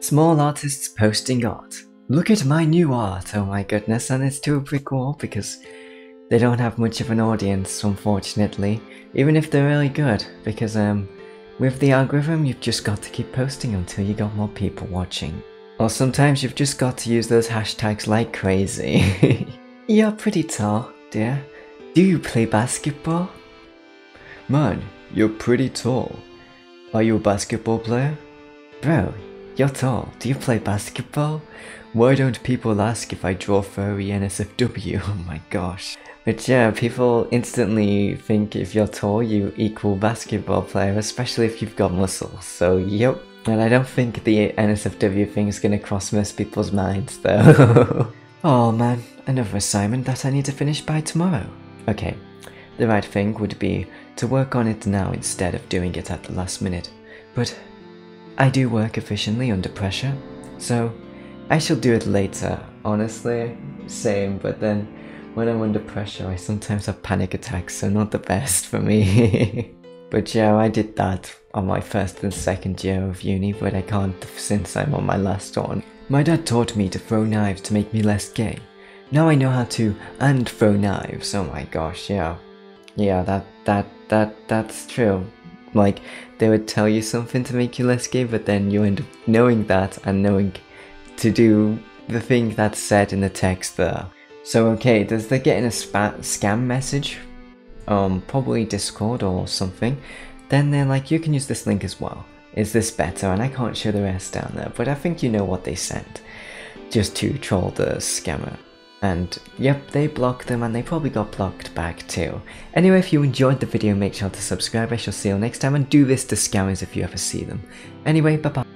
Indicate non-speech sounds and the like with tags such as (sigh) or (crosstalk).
Small artists posting art. Look at my new art, oh my goodness, and it's too wall because they don't have much of an audience, unfortunately, even if they're really good, because um, with the algorithm you've just got to keep posting until you got more people watching. Or sometimes you've just got to use those hashtags like crazy. (laughs) You're pretty tall, dear. Do you play basketball? Man, you're pretty tall. Are you a basketball player? Bro, you're tall. Do you play basketball? Why don't people ask if I draw furry NSFW? (laughs) Oh my gosh. But yeah, people instantly think if you're tall, you equal basketball player, especially if you've got muscles. So, yep. And I don't think the NSFW thing is gonna cross most people's minds though. (laughs) oh man, another assignment that I need to finish by tomorrow. Okay, the right thing would be to work on it now instead of doing it at the last minute. But I do work efficiently under pressure, so I shall do it later. Honestly, same, but then when I'm under pressure, I sometimes have panic attacks, so not the best for me. (laughs) but yeah, I did that on my first and second year of uni, but I can't since I'm on my last one. My dad taught me to throw knives to make me less gay. Now I know how to and throw knives. Oh my gosh, yeah. Yeah, that that that that's true. Like they would tell you something to make you less gay, but then you end up knowing that and knowing to do the thing that's said in the text there. So okay, does they get in a scam message? Um, probably Discord or something. Then they're like, you can use this link as well. Is this better? And I can't show the rest down there, but I think you know what they sent. Just to troll the scammer. And yep, they blocked them and they probably got blocked back too. Anyway, if you enjoyed the video, make sure to subscribe. I shall see you next time and do this to scammers if you ever see them. Anyway, bye bye.